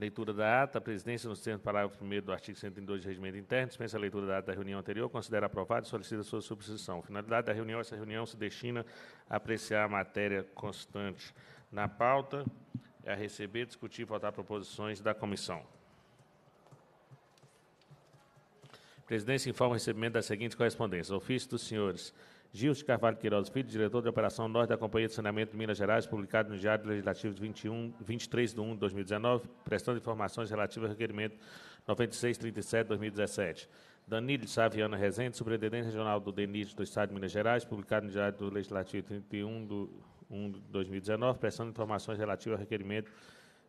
Leitura da ata. A presidência, nos termos do parágrafo 1 do artigo 102 do Regimento Interno, dispensa a leitura da ata da reunião anterior, considera aprovada e solicita sua substituição. Finalidade da reunião, essa reunião se destina a apreciar a matéria constante na pauta, a receber, discutir e votar proposições da comissão. A presidência informa o recebimento das seguintes correspondências. Ofício dos senhores Gil de Carvalho Queiroz Filho, diretor de Operação Norte da Companhia de Saneamento de Minas Gerais, publicado no Diário Legislativo de 21, 23 de 1 de 2019, prestando informações relativas ao requerimento 9637 de 2017. Danilo Saviana Rezende, superintendente regional do DENIT do Estado de Minas Gerais, publicado no Diário do Legislativo 31 de 1 de 2019, prestando informações relativas ao requerimento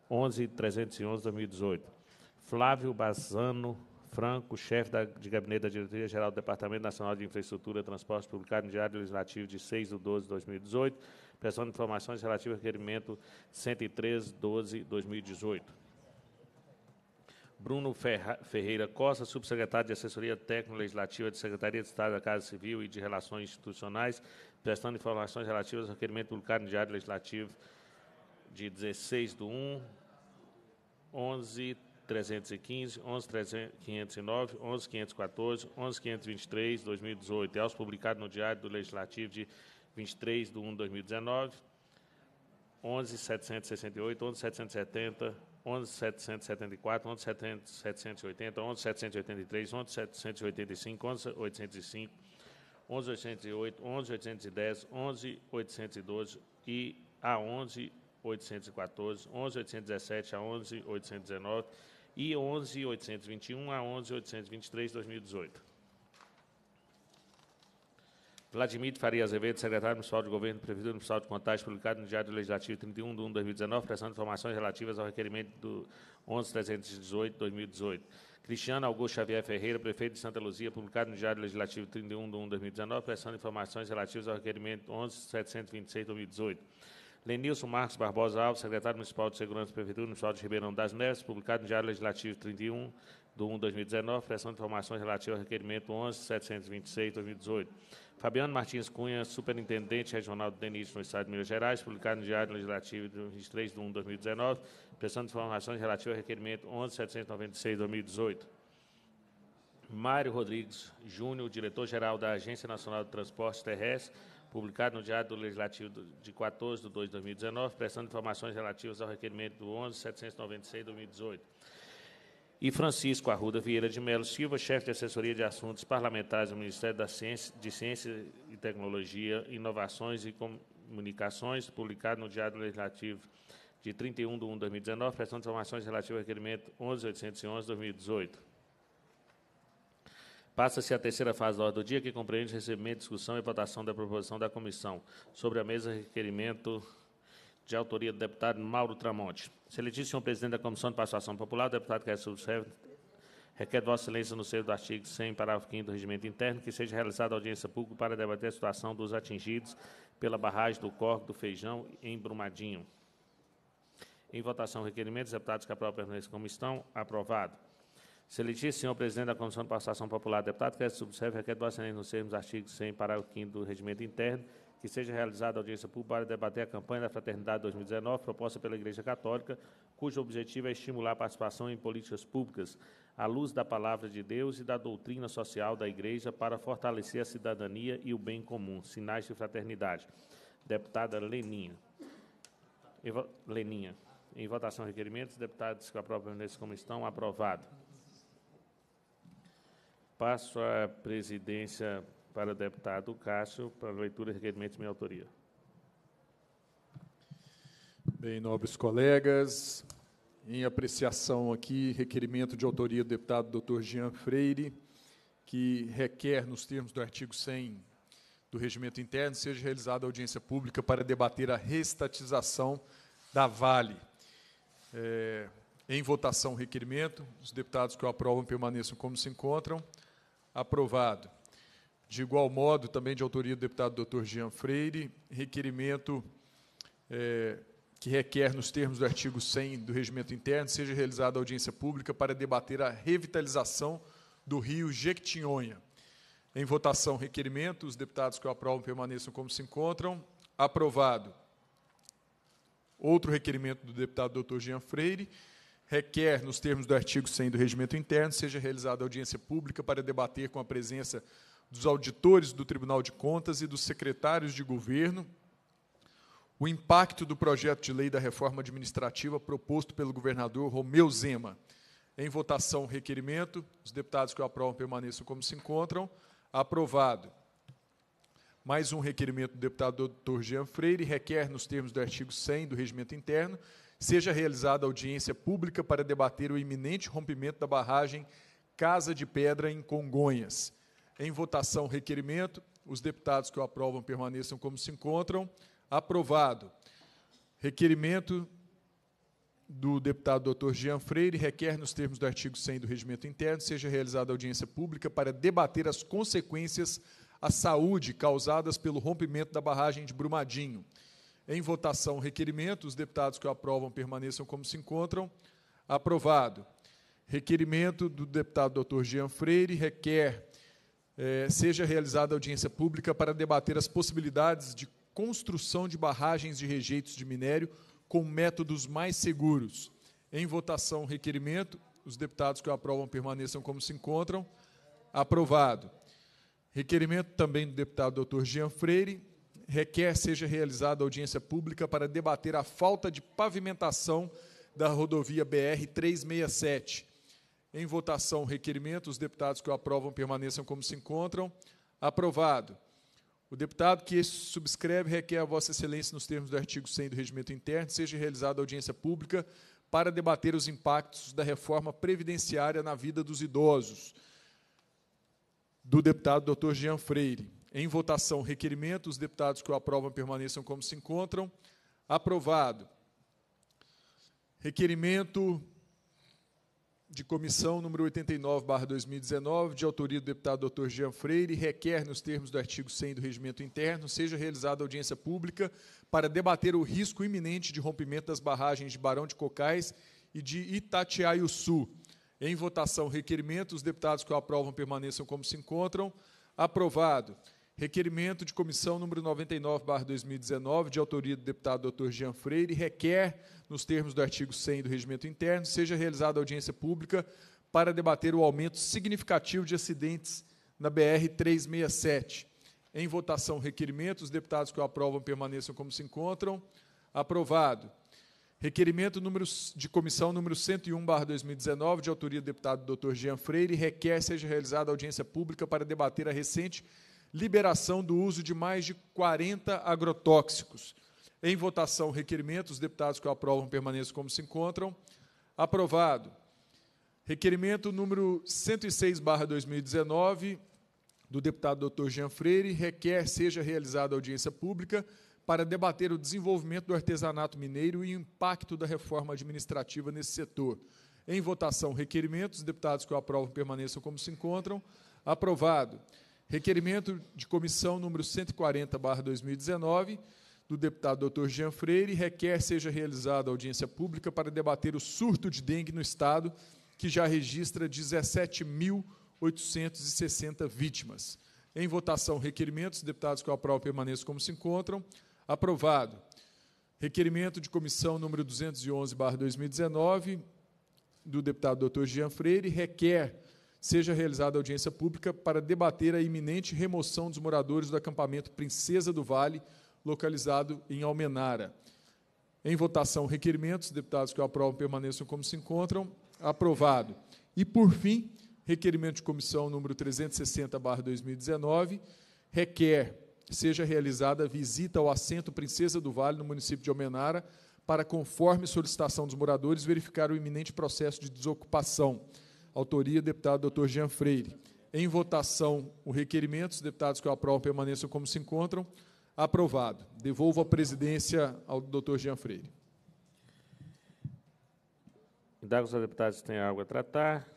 11311 de 2018. Flávio Bazano Franco, chefe de gabinete da Diretoria-Geral do Departamento Nacional de Infraestrutura e Transporte, publicado no Diário Legislativo de 6 de 12 de 2018, prestando informações relativas ao requerimento 103 12 2018. Bruno Ferreira Costa, subsecretário de Assessoria Técnico-Legislativa da Secretaria de Estado da Casa Civil e de Relações Institucionais, prestando informações relativas ao requerimento publicado no Diário Legislativo de 16 de 1, 11 315, 11.509, 11.514, 11.523, 2018, e aos publicados no Diário do Legislativo de 23 de 1 de 2019, 11.768, 11.770, 11.774, 11.780, 11.783, 11.785, 11.805, 11.808, 11.810, 11.812 e a 11.814, 11.817 a 11.819 e 11.821 a 11.823, 2018. Vladimir Faria Azevedo, secretário municipal de governo do Prefeitura Municipal de Contagem, publicado no Diário Legislativo 31 de 1 de 2019, prestando informações relativas ao requerimento do 11.318 2018. Cristiano Augusto Xavier Ferreira, prefeito de Santa Luzia, publicado no Diário Legislativo 31 de 1 de 2019, prestando informações relativas ao requerimento 11.726 2018. Lenilson Marcos Barbosa Alves, secretário municipal de Segurança da Prefeitura Municipal de Ribeirão das Neves, publicado no Diário Legislativo 31 de 1 de 2019, prestando informações relativas ao requerimento 11.726-2018. Fabiano Martins Cunha, superintendente regional do DENIT no Estado de Minas Gerais, publicado no Diário Legislativo de 23 de 1 de 2019, prestando informações relativas ao requerimento 11.796-2018. Mário Rodrigues Júnior, diretor-geral da Agência Nacional de Transportes Terrestres, publicado no Diário do Legislativo de 14 de 2 de 2019, prestando informações relativas ao requerimento do 11.796 de 2018. E Francisco Arruda Vieira de Melo Silva, chefe de assessoria de assuntos parlamentares do Ministério da Ciência, de Ciência e Tecnologia, Inovações e Comunicações, publicado no Diário Legislativo de 31 de 1 de 2019, prestando informações relativas ao requerimento 11.811 de 2018. Passa-se a terceira fase da ordem do dia, que compreende recebimento, discussão e votação da proposição da comissão sobre a mesa requerimento de autoria do deputado Mauro Tramonte. Excelentíssimo senhor presidente da Comissão de Participação Popular, deputado que subserve requer Vossa Excelência, no seio do artigo 100, parágrafo 5 do Regimento Interno, que seja realizada audiência pública para debater a situação dos atingidos pela barragem do Corpo do Feijão em Brumadinho. Em votação, requerimentos, deputados que aprovam permanência como estão, aprovado. Excelentíssimo senhor presidente da Comissão de Participação Popular, deputado que subserve requer do Excelência nos termos do artigo 100, parágrafo 5 do Regimento Interno, que seja realizada audiência pública para debater a campanha da Fraternidade 2019, proposta pela Igreja Católica, cujo objetivo é estimular a participação em políticas públicas à luz da palavra de Deus e da doutrina social da Igreja para fortalecer a cidadania e o bem comum. Sinais de fraternidade. Deputada Leninha. Leninha. Em votação, requerimentos. Deputados que aprovam nesse como estão, aprovado. Passo a presidência para o deputado Cássio, para a leitura de requerimentos de minha autoria. Bem, nobres colegas, em apreciação aqui, requerimento de autoria do deputado Dr. Jean Freire, que requer, nos termos do artigo 100 do Regimento Interno, seja realizada audiência pública para debater a restatização da Vale. É, em votação, requerimento. Os deputados que o aprovam permaneçam como se encontram. Aprovado. De igual modo, também de autoria do deputado Dr. Jean Freire, requerimento é, que requer, nos termos do artigo 100 do Regimento Interno, seja realizada audiência pública para debater a revitalização do rio Jequitinhonha. Em votação, requerimento. Os deputados que o aprovam permaneçam como se encontram. Aprovado. Outro requerimento do deputado Dr. Jean Freire, requer, nos termos do artigo 100 do Regimento Interno, seja realizada audiência pública para debater com a presença dos auditores do Tribunal de Contas e dos secretários de governo o impacto do projeto de lei da reforma administrativa proposto pelo governador Romeu Zema. Em votação, requerimento. Os deputados que o aprovam permaneçam como se encontram. Aprovado. Mais um requerimento do deputado Dr. Jean Freire requer, nos termos do artigo 100 do Regimento Interno, seja realizada audiência pública para debater o iminente rompimento da barragem Casa de Pedra em Congonhas. Em votação, requerimento. Os deputados que o aprovam permaneçam como se encontram. Aprovado. Requerimento do deputado Dr. Jean Freire requer, nos termos do artigo 100 do Regimento Interno, seja realizada audiência pública para debater as consequências à saúde causadas pelo rompimento da barragem de Brumadinho. Em votação, requerimento. Os deputados que o aprovam permaneçam como se encontram. Aprovado. Requerimento do deputado Dr. Jean Freire requer eh, seja realizada audiência pública para debater as possibilidades de construção de barragens de rejeitos de minério com métodos mais seguros. Em votação, requerimento. Os deputados que o aprovam permaneçam como se encontram. Aprovado. Requerimento também do deputado Dr. Jean Freire. Requer seja realizada audiência pública para debater a falta de pavimentação da rodovia BR 367. Em votação, requerimento. Os deputados que o aprovam permaneçam como se encontram. Aprovado. O deputado que subscreve requer a Vossa Excelência, nos termos do artigo 100 do Regimento Interno, seja realizada audiência pública para debater os impactos da reforma previdenciária na vida dos idosos. Do deputado Dr. Jean Freire. Em votação, requerimento. Os deputados que o aprovam permaneçam como se encontram. Aprovado. Requerimento de comissão número 89, barra 2019, de autoria do deputado Dr. Jean Freire, requer, nos termos do artigo 100 do Regimento Interno, seja realizada audiência pública para debater o risco iminente de rompimento das barragens de Barão de Cocais e de Itatiaiuçu. Em votação, requerimento, os deputados que o aprovam permaneçam como se encontram. Aprovado. Requerimento de comissão número 99, barra 2019, de autoria do deputado Dr. Jean Freire, requer, nos termos do artigo 100 do Regimento Interno, seja realizada audiência pública para debater o aumento significativo de acidentes na BR-367. Em votação, requerimento. Os deputados que o aprovam permaneçam como se encontram. Aprovado. Requerimento número, de comissão número 101, barra 2019, de autoria do deputado Dr. Jean Freire, requer seja realizada audiência pública para debater a recente liberação do uso de mais de 40 agrotóxicos. Em votação, requerimento, os deputados que o aprovam permaneçam como se encontram. Aprovado. Requerimento número 106, barra 2019, do deputado Dr. Jean Freire, requer seja realizada audiência pública para debater o desenvolvimento do artesanato mineiro e o impacto da reforma administrativa nesse setor. Em votação, requerimento, os deputados que o aprovam permaneçam como se encontram. Aprovado. Requerimento de comissão número 140/2019 do deputado Dr. Jean Freire requer seja realizada audiência pública para debater o surto de dengue no estado, que já registra 17.860 vítimas. Em votação, requerimentos, deputados que eu aprovo permaneçam como se encontram. Aprovado. Requerimento de comissão número 211/2019 do deputado Dr. Jean Freire requer seja realizada audiência pública para debater a iminente remoção dos moradores do acampamento Princesa do Vale, localizado em Almenara. Em votação, requerimentos, deputados que o aprovam permaneçam como se encontram. Aprovado. E, por fim, requerimento de comissão número 360/2019 requer seja realizada visita ao assento Princesa do Vale no município de Almenara para conforme solicitação dos moradores verificar o iminente processo de desocupação Autoria, deputado Dr. Jean Freire. Em votação, o requerimento, os deputados que o aprovam permaneçam como se encontram. Aprovado. Devolvo a presidência ao Dr. Jean Freire. Indago os deputados têm algo a tratar.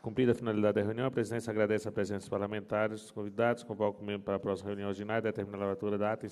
Cumprida a finalidade da reunião, a presidência agradece a presença dos parlamentares, convidados, convoca o membro para a próxima reunião ordinária, determina a lavatura da ata